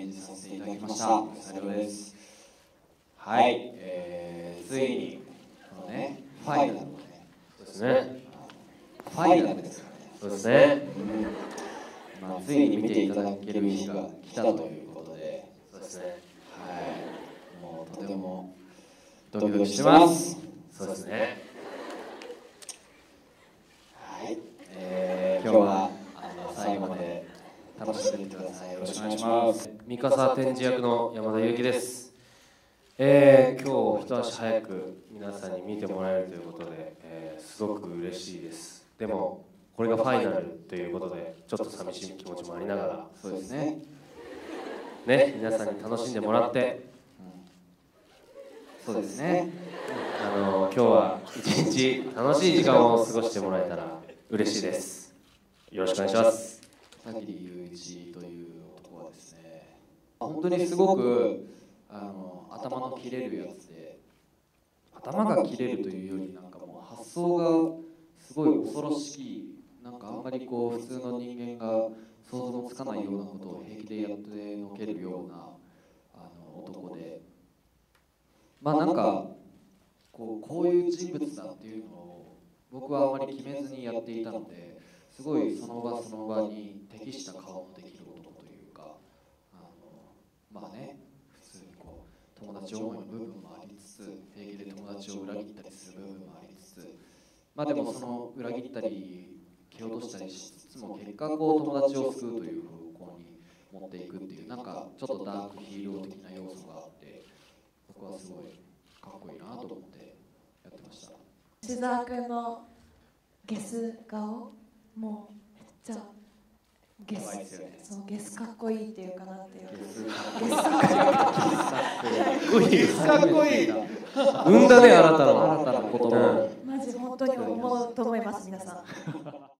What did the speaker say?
演じさせていただきました。です。はい、えー、ついにこのねファイナルのね。そうですね。ファイナルですからね。そうですね。まあ、ついに見ていただける日が来たということで、そうですね。はい、もうとてもドキドキしてます。そうですねはい、えー、今日はあの最後まで楽しんでいってください。よろしくお願いします。三笠天智役の山田裕貴ですえー、今日一足早く皆さんに見てもらえるということで、えー、すごく嬉しいですでもこれがファイナルということでちょっと寂しい気持ちもありながらそうですね。ね皆さんに楽しんでもらってそうですね。あの今日は一日楽しい時間を過ごしてもらえたら嬉しいですよろしくお願いします片桐雄一という男はですね、本当にすごくあの頭の切れるやつで、頭が切れるというよりなんかもう発想がすごい恐ろしい、なんかあんまりこう普通の人間が想像もつかないようなことを平気でやってのけるようなあの男で、まあなんかこうこういう人物だっていうのを僕はあまり決めずにやっていたのですごいその場その場に適した顔のできる男というかあのまあね普通にこう友達思いの部分もありつつ平気で友達を裏切ったりする部分もありつつまあでもその裏切ったり蹴落としたりしつつも結果こう友達を救うという方向に持っていくっていうなんかちょっとダークヒーロー的な要素があって僕はすごいかっこいいなと思ってやってました。吉沢君のゲス顔？もうめっちゃゲ可愛いですよねスそうゲスかっこいいっていうかなっていう。ゲスゲスかっこいい。かっこいい。かっこいい。な。産んだね新たな新たな言葉を。マジ本当に思うと思います皆さん